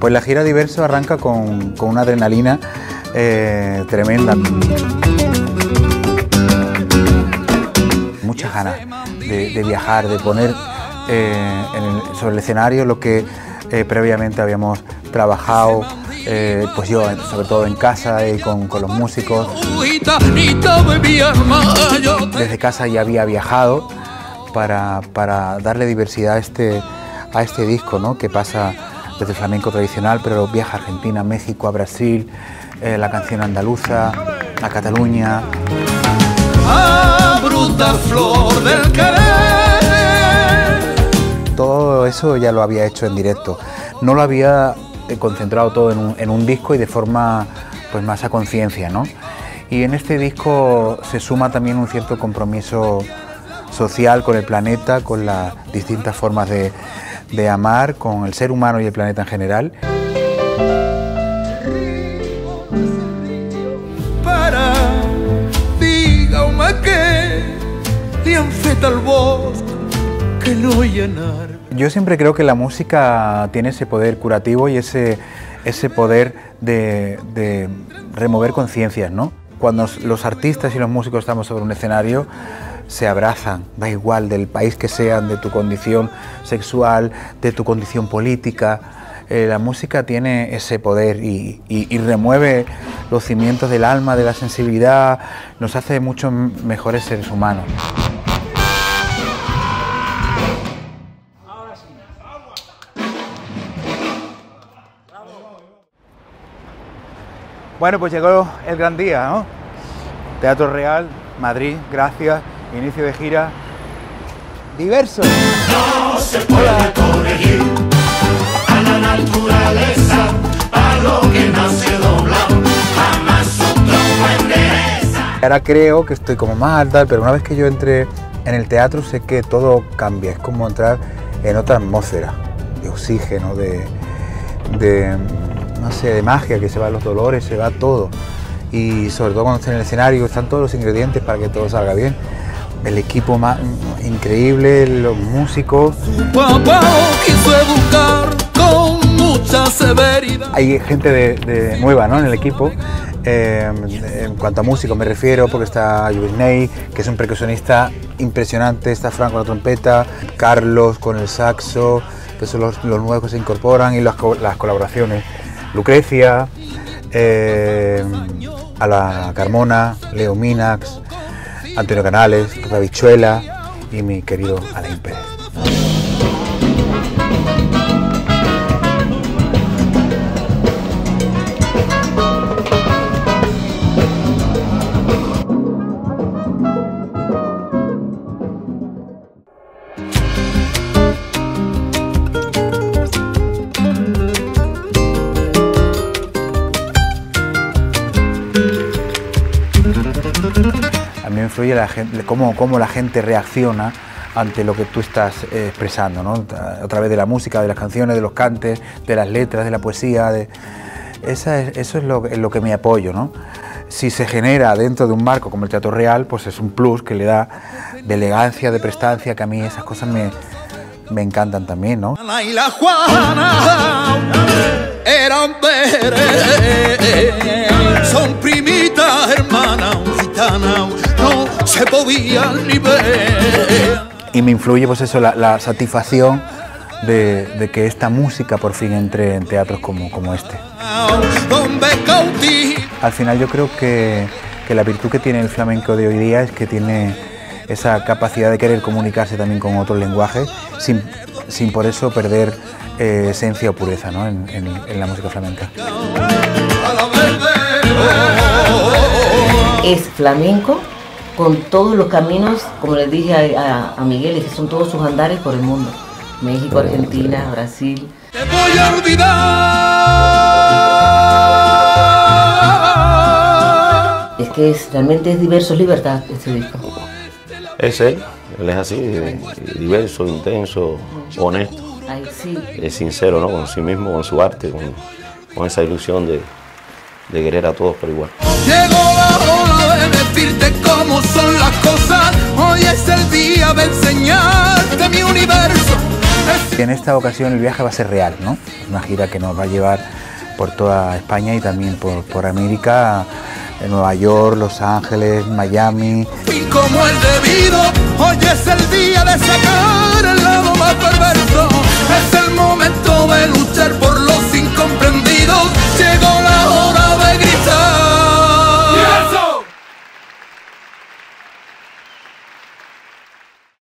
Pues la gira Diverso arranca con, una adrenalina eh, tremenda. Muchas ganas de, viajar, de poner eh, sobre el escenario lo que eh, previamente habíamos trabajado, pues yo sobre todo en casa y con, los músicos. Desde casa ya había viajado para, darle diversidad a este, a este disco, ¿no? que pasa desde flamenco tradicional, pero viaja a Argentina, México, a Brasil, eh, la canción andaluza, a Cataluña. flor del Todo eso ya lo había hecho en directo. No lo había eh, concentrado todo en un, disco y de forma pues, más a conciencia. ¿no? Y en este disco se suma también un cierto compromiso social con el planeta, con las distintas formas de, de amar con el ser humano y el planeta en general. Yo siempre creo que la música tiene ese poder curativo y ese, ese poder de, de remover conciencias, ¿no? Cuando los artistas y los músicos estamos sobre un escenario, se abrazan, da igual del país que sean, de tu condición sexual, de tu condición política. Eh, la música tiene ese poder y, remueve los cimientos del alma, de la sensibilidad, nos hace mucho mejores seres humanos. Bueno, pues llegó el gran día, ¿no? Teatro Real, Madrid, gracias inicio de gira diverso. No se puede corregir a la naturaleza, a lo que nace doblado, jamás endereza. Ahora creo que estoy como más alta, pero una vez que yo entré en el teatro sé que todo cambia, es como entrar en otra atmósfera de oxígeno, de, de no sé, de magia, que se van los dolores, se va todo. Y sobre todo cuando estás en el escenario, están todos los ingredientes para que todo salga bien el equipo más increíble, los músicos. Hay gente de, nueva ¿no? en el equipo. Eh, en cuanto a músicos me refiero, porque está Luis Ney, que es un percusionista impresionante, está Franco con la trompeta, Carlos con el saxo, que son los, nuevos que se incorporan y las, colaboraciones. Lucrecia, eh, a la Carmona, Leo Minax, Antonio Canales, Bichuela y mi querido Alain Pérez. Influye la gente, cómo, cómo la gente reacciona ante lo que tú estás eh, expresando, ¿no? a través de la música, de las canciones, de los cantes, de las letras, de la poesía. De... Esa eso es lo, en lo que me apoyo. ¿no? Si se genera dentro de un marco como el Teatro Real, pues es un plus que le da de elegancia, de prestancia, que a mí esas cosas me, me encantan también. ¿no? son primitas se podía ni ver. Y me influye pues eso, la, satisfacción de, que esta música por fin entre en teatros como, como este. Al final yo creo que, que la virtud que tiene el flamenco de hoy día es que tiene esa capacidad de querer comunicarse también con otros lenguajes sin, sin por eso perder eh, esencia o pureza ¿no? en, en la música flamenca. Es flamenco con todos los caminos, como les dije a, Miguel, que son todos sus andares por el mundo. México, Argentina, Brasil. Te voy a olvidar. Es que es, realmente es diverso, es libertad este disco. Es él, él es así, diverso, intenso, honesto. Es sincero, ¿no? Con sí mismo, con su arte, con, con esa ilusión de, de querer a todos por igual. Llegó la hora de decirte cómo son las cosas. Hoy es el día de enseñarte mi universo. En esta ocasión el viaje va a ser real, ¿no? Una gira que nos va a llevar por toda España y también por, por América, en Nueva York, Los Ángeles, Miami. Y como el debido, hoy es el día de sacar el lado más perverso, es el momento de